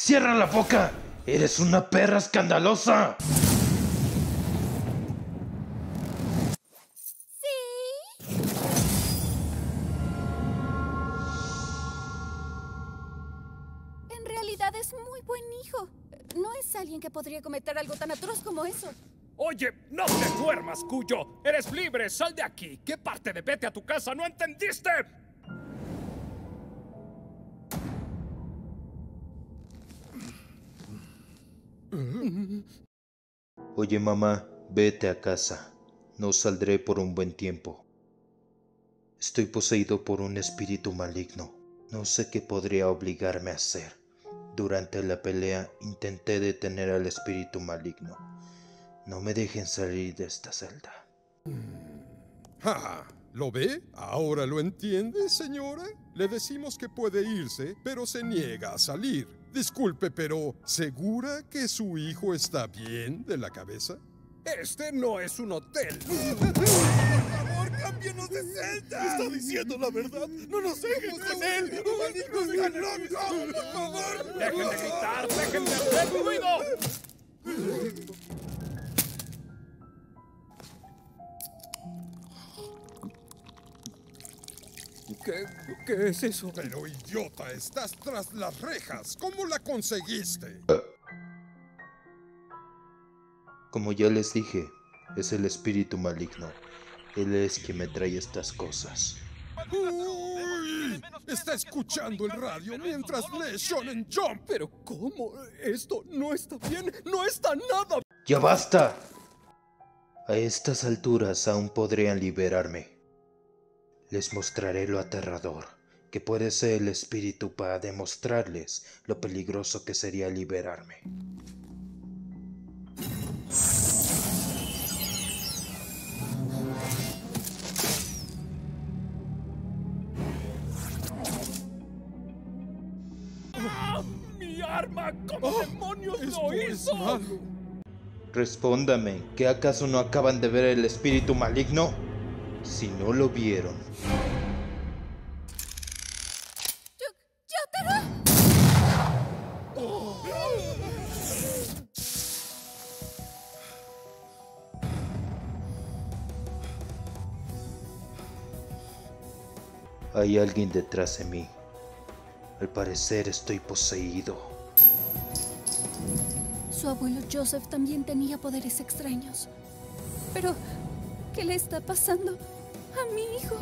¡Cierra la boca! ¡Eres una perra escandalosa! En realidad es muy buen hijo. No es alguien que podría cometer algo tan atroz como eso. Oye, no te duermas, Cuyo. Eres libre, sal de aquí. ¿Qué parte de vete a tu casa no entendiste? Oye mamá, vete a casa. No saldré por un buen tiempo. Estoy poseído por un espíritu maligno. No sé qué podría obligarme a hacer. Durante la pelea intenté detener al espíritu maligno. No me dejen salir de esta celda. Ja, ¿Lo ve? ¿Ahora lo entiende, señora? Le decimos que puede irse, pero se niega a salir. Disculpe, pero ¿segura que su hijo está bien de la cabeza? Este no es un hotel. ¡Por favor, cámbienos de celda! Está diciendo la verdad. ¡No nos dejes con él! ¡Hijo está loco! ¡Por favor! ¡Dejen de gritar! ¡Dejen de hacer ruido! ¿Qué, ¿Qué es eso? Pero idiota, estás tras las rejas. ¿Cómo la conseguiste? Como ya les dije, es el espíritu maligno. Él es quien me trae estas cosas. ¡Uy! Está escuchando el radio mientras lee Shonen Jump. ¿Pero cómo? Esto no está bien. ¡No está nada! ¡Ya basta! A estas alturas aún podrían liberarme. Les mostraré lo aterrador que puede ser el espíritu para demostrarles lo peligroso que sería liberarme. ¡Ah! ¡Mi arma! ¿Cómo demonios lo hizo? Respóndame, ¿que acaso no acaban de ver el espíritu maligno? Si no lo vieron, hay alguien detrás de mí. Al parecer estoy poseído. Su abuelo Joseph también tenía poderes extraños. Pero, ¿qué le está pasando a mi hijo?